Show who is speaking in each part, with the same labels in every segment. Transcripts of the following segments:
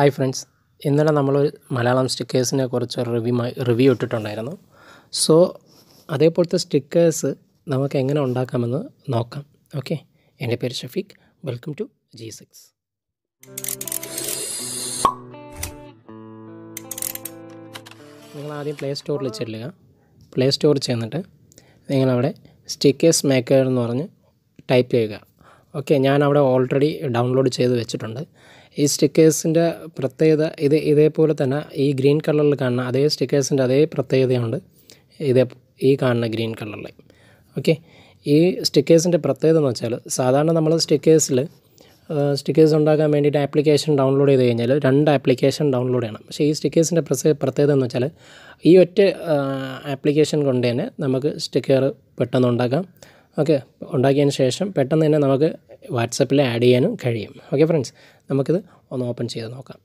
Speaker 1: Hi friends. ഇന്നലെ നമ്മൾ മലയാളം സ്റ്റിക്കേഴ്സിനെ കുറിച്ച് റിവ്യൂ റിവ്യൂ ഇട്ടിട്ടുണ്ടായിരുന്നു. സോ അതേപോലത്തെ സ്റ്റിക്കേഴ്സ് നമുക്ക് എങ്ങനെ ഉണ്ടാക്കാമെന്ന് നോക്കാം. ഓക്കെ എന്റെ പേര് Shafeeq. Welcome to G six നിങ്ങൾ ആദ്യം പ്ലേ സ്റ്റോറിൽ ചെല്ലുക. പ്ലേ സ്റ്റോറിൽ ചെന്നിട്ട് നിങ്ങളവിടെ സ്റ്റിക്കേഴ്സ് മേക്കർ എന്ന് പറഞ്ഞ് ടൈപ്പ് ചെയ്യുക. ഓക്കെ ഞാൻ അവിടെ ഓൾറെഡി ഡൗൺലോഡ് ചെയ്ത് വെച്ചിട്ടുണ്ട്. ഈ സ്റ്റിക്കേഴ്സിന്റെ പ്രത്യേകത ഇത് ഇതേപോലെ തന്നെ ഈ ഗ്രീൻ കളറിൽ കാണുന്ന അതേ സ്റ്റിക്കേഴ്സിന്റെ അതേ പ്രത്യേകതയുണ്ട്. ഇതേ ഈ കാണുന്ന ഗ്രീൻ കളറിൽ. ഓക്കെ? ഈ സ്റ്റിക്കേഴ്സിന്റെ പ്രത്യേകത എന്ന് വെച്ചാൽ സാധാരണ നമ്മൾ സ്റ്റിക്കേഴ്സിൽ സ്റ്റിക്കേഴ്സ് ഉണ്ടാക്കാൻ വേണ്ടിയിട്ട് ആപ്ലിക്കേഷൻ ഡൗൺലോഡ് ചെയ്ത് കഴിഞ്ഞാൽ രണ്ട് ആപ്ലിക്കേഷൻ ഡൗൺലോഡ് ചെയ്യണം. പക്ഷേ ഈ സ്റ്റിക്കേഴ്സിന്റെ പ്രത്യേകത എന്ന് വെച്ചാൽ ഈ ഒറ്റ ആപ്ലിക്കേഷൻ കൊണ്ട് തന്നെ നമുക്ക് സ്റ്റിക്കർ പെട്ടെന്ന് ഉണ്ടാക്കാം. ഓക്കെ? ഉണ്ടാക്കിയതിന് ശേഷം പെട്ടെന്ന് തന്നെ നമുക്ക് വാട്സപ്പിൽ ആഡ് ചെയ്യാനും കഴിയും. ഓക്കെ ഫ്രണ്ട്സ് നമുക്കിത് ഒന്ന് ഓപ്പൺ ചെയ്ത് നോക്കാം.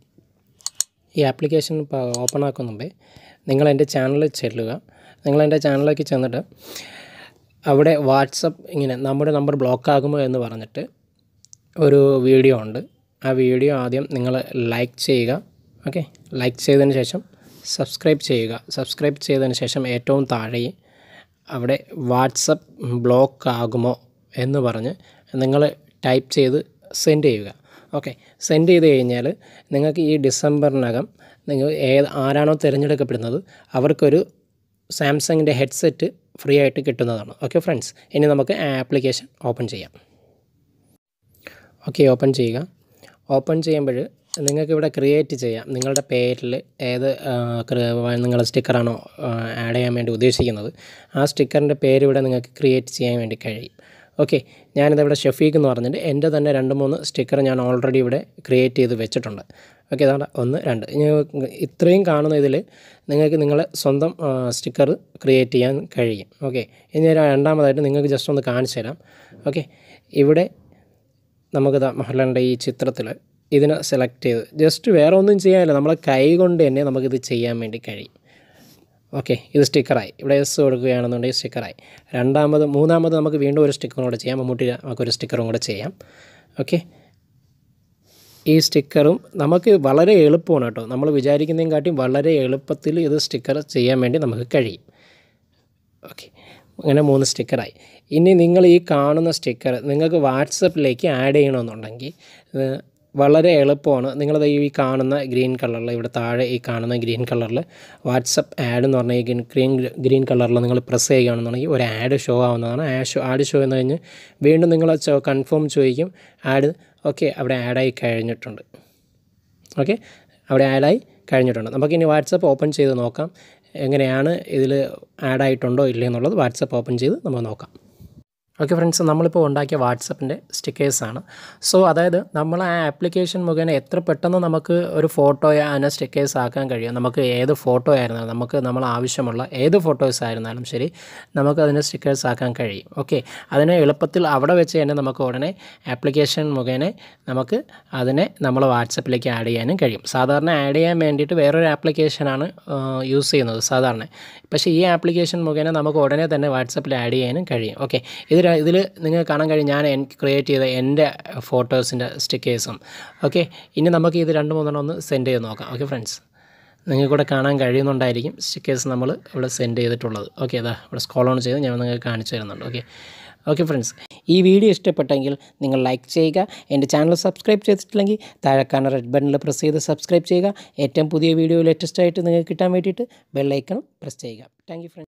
Speaker 1: ഈ ആപ്ലിക്കേഷൻ ഓപ്പൺ ആക്കും മുമ്പേ നിങ്ങൾ എന്റെ ചാനലിൽ ചെല്ലുക. നിങ്ങൾ എന്റെ ചാനലിലേക്ക് ചെന്നിട്ട് അവിടെ വാട്സപ്പ് ഇങ്ങനെ നമ്മുടെ നമ്പർ ബ്ലോക്ക് ആകുമോ എന്ന് പറഞ്ഞിട്ട് ഒരു വീഡിയോ ഉണ്ട്. ആ വീഡിയോ ആദ്യം നിങ്ങൾ ലൈക്ക് ചെയ്യുക. ഓക്കെ ലൈക്ക് ചെയ്തതിന് ശേഷം സബ്സ്ക്രൈബ് ചെയ്യുക. സബ്സ്ക്രൈബ് ചെയ്തതിന് ശേഷം ഏറ്റവും താഴെ അവിടെ വാട്സപ്പ് ബ്ലോക്ക് ആകുമോ എന്ന് പറഞ്ഞ് നിങ്ങൾ ടൈപ്പ് ചെയ്ത് സെൻഡ് ചെയ്യുക. ഓക്കെ. സെൻഡ് ചെയ്ത് കഴിഞ്ഞാൽ നിങ്ങൾക്ക് ഈ ഡിസംബറിനകം നിങ്ങൾ ഏത് ആരാണോ തിരഞ്ഞെടുക്കപ്പെടുന്നത് അവർക്കൊരു സാംസങ്ങിന്റെ ഹെഡ്സെറ്റ് ഫ്രീ ആയിട്ട് കിട്ടുന്നതാണ്. Okay friends. ഇനി നമുക്ക് ആപ്ലിക്കേഷൻ ഓപ്പൺ ചെയ്യാം. ഓക്കെ ഓപ്പൺ ചെയ്യുക. ഓപ്പൺ ചെയ്യുമ്പോൾ നിങ്ങൾക്ക് ഇവിടെ ക്രിയേറ്റ് ചെയ്യാം. നിങ്ങളുടെ പേരിൽ ഏത് നിങ്ങളുടെ സ്റ്റിക്കറാണോ ആഡ് ചെയ്യാൻ വേണ്ടി ഉദ്ദേശിക്കുന്നത്. ആ സ്റ്റിക്കറിന്റെ പേര് ഇവിടെ നിങ്ങൾക്ക് ക്രിയേറ്റ് ചെയ്യാൻ വേണ്ടി കഴിയും. ഓക്കെ ഞാനിതിവിടെ ഷഫീഖ് എന്ന് പറഞ്ഞിട്ട് എന്റെ തന്നെ രണ്ട് മൂന്ന് സ്റ്റിക്കർ ഞാൻ ഓൾറെഡി ഇവിടെ ക്രിയേറ്റ് ചെയ്ത് വെച്ചിട്ടുണ്ട്. ഓക്കെ അതാണ് ഒന്ന് രണ്ട്. ഇത്രയും കാണുന്ന ഇതിൽ നിങ്ങൾക്ക് നിങ്ങളെ സ്വന്തം സ്റ്റിക്കർ ക്രിയേറ്റ് ചെയ്യാൻ കഴിയും. ഓക്കെ ഇനി രണ്ടാമതായിട്ട് നിങ്ങൾക്ക് ജസ്റ്റ് ഒന്ന് കാണിച്ചു തരാം. ഓക്കെ ഇവിടെ നമുക്ക് മഹർലാലിന്റെ ഈ ചിത്രത്തിൽ ഇതിനെ സെലക്ട് ചെയ്ത്. ജസ്റ്റ് വേറെ ഒന്നും ചെയ്യാനില്ല. നമ്മളെ കൈ കൊണ്ട് തന്നെ നമുക്കിത് ചെയ്യാൻ വേണ്ടി കഴിയും. ഓക്കെ ഇത് സ്റ്റിക്കറായി. ഇവിടെ എസ് കൊടുക്കുകയാണെന്നുണ്ടെങ്കിൽ സ്റ്റിക്കറായി. രണ്ടാമത് മൂന്നാമത് നമുക്ക് വീണ്ടും ഒരു സ്റ്റിക്കറും കൂടെ ചെയ്യാം. മമ്മൂട്ടി നമുക്കൊരു സ്റ്റിക്കറും കൂടെ ചെയ്യാം. ഓക്കെ. ഈ സ്റ്റിക്കറും നമുക്ക് വളരെ എളുപ്പമാണ് കേട്ടോ. നമ്മൾ വിചാരിക്കുന്നതും കാട്ടി വളരെ എളുപ്പത്തിൽ ഇത് സ്റ്റിക്കർ ചെയ്യാൻ വേണ്ടി നമുക്ക് കഴിയും. ഓക്കെ. അങ്ങനെ മൂന്ന് സ്റ്റിക്കറായി. ഇനി നിങ്ങൾ ഈ കാണുന്ന സ്റ്റിക്കർ നിങ്ങൾക്ക് വാട്സപ്പിലേക്ക് ആഡ് ചെയ്യണമെന്നുണ്ടെങ്കിൽ വളരെ എളുപ്പമാണ്. നിങ്ങളത് ഈ കാണുന്ന ഗ്രീൻ കളറിൽ ഇവിടെ താഴെ ഈ കാണുന്ന ഗ്രീൻ കളറിൽ വാട്സപ്പ് ആഡ് എന്ന് പറഞ്ഞാൽ ഈ ഗ്രീൻ ഗ്രീൻ കളറിൽ നിങ്ങൾ പ്രസ് ചെയ്യുകയാണെന്നുണ്ടെങ്കിൽ ഒരു ആഡ് ഷോ ആവുന്നതാണ്. ആ ഷോ ആഡ് ഷോ എന്ന് കഴിഞ്ഞ് വീണ്ടും നിങ്ങൾ കൺഫേം ചോദിക്കും ആഡ് ഓക്കെ അവിടെ ആഡായി കഴിഞ്ഞിട്ടുണ്ട്. ഓക്കെ അവിടെ ആഡായി കഴിഞ്ഞിട്ടുണ്ട്. നമുക്കിനി വാട്സപ്പ് ഓപ്പൺ ചെയ്ത് നോക്കാം. എങ്ങനെയാണ് ഇതിൽ ആഡായിട്ടുണ്ടോ ഇല്ലയെന്നുള്ളത് വാട്സപ്പ് ഓപ്പൺ ചെയ്ത് നമുക്ക് നോക്കാം. ഓക്കെ ഫ്രണ്ട്സ് നമ്മളിപ്പോൾ ഉണ്ടാക്കിയ വാട്സപ്പിന്റെ സ്റ്റിക്കേഴ്സാണ് സോ അതായത് നമ്മൾ ആ ആപ്ലിക്കേഷൻ മുഖേന എത്ര പെട്ടെന്ന് നമുക്ക് ഒരു ഫോട്ടോയോ അതിനെ സ്റ്റിക്കേഴ്സ് ആക്കാൻ കഴിയും. നമുക്ക് ഏത് ഫോട്ടോ ആയിരുന്നാലും നമുക്ക് നമ്മൾ ആവശ്യമുള്ള ഏത് ഫോട്ടോസ് ആയിരുന്നാലും ശരി നമുക്ക് അതിനെ സ്റ്റിക്കേഴ്സ് ആക്കാൻ കഴിയും. ഓക്കെ അതിനെ എളുപ്പത്തിൽ അവിടെ വെച്ച് തന്നെ നമുക്ക് ഉടനെ ആപ്ലിക്കേഷൻ മുഖേന നമുക്ക് അതിനെ നമ്മൾ വാട്സപ്പിലേക്ക് ആഡ് ചെയ്യാനും കഴിയും. സാധാരണ ആഡ് ചെയ്യാൻ വേണ്ടിയിട്ട് വേറൊരു ആപ്ലിക്കേഷനാണ് യൂസ് ചെയ്യുന്നത് സാധാരണ. പക്ഷേ ഈ ആപ്ലിക്കേഷൻ മുഖേന നമുക്ക് ഉടനെ തന്നെ വാട്സപ്പിൽ ആഡ് ചെയ്യാനും കഴിയും. ഓക്കെ ഇത് ഇതിൽ നിങ്ങൾക്ക് കാണാൻ കഴിയും ഞാൻ ക്രിയേറ്റ് ചെയ്ത എന്റെ ഫോട്ടോസിന്റെ സ്റ്റിക്കേഴ്സും ഓക്കെ ഇനി നമുക്ക് ഇത് രണ്ട് മൂന്നെണ്ണം ഒന്ന് സെൻഡ് ചെയ്ത് നോക്കാം. ഓക്കെ ഫ്രണ്ട്സ് നിങ്ങൾക്കൂടെ കാണാൻ കഴിയുന്നുണ്ടായിരിക്കും സ്റ്റിക്കേഴ്സ് നമ്മൾ ഇവിടെ സെൻഡ് ചെയ്തിട്ടുള്ളത്. ഓക്കെ അതാ ഇവിടെ സ്കോൾ ഓൺ ചെയ്ത് ഞാൻ നിങ്ങൾക്ക് കാണിച്ചു തരുന്നുണ്ട്. ഓക്കെ ഓക്കെ ഫ്രണ്ട്സ് ഈ വീഡിയോ ഇഷ്ടപ്പെട്ടെങ്കിൽ നിങ്ങൾ ലൈക്ക് ചെയ്യുക. എന്റെ ചാനൽ സബ്സ്ക്രൈബ് ചെയ്തിട്ടില്ലെങ്കിൽ താഴെക്കാണ റെഡ് ബട്ടണിൽ പ്രസ് ചെയ്ത് സബ്സ്ക്രൈബ് ചെയ്യുക. ഏറ്റവും പുതിയ വീഡിയോ ലേറ്റസ്റ്റ് ആയിട്ട് നിങ്ങൾക്ക് കിട്ടാൻ വേണ്ടിയിട്ട് ബെല്ലൈക്കണം പ്രസ് ചെയ്യുക. Thank friends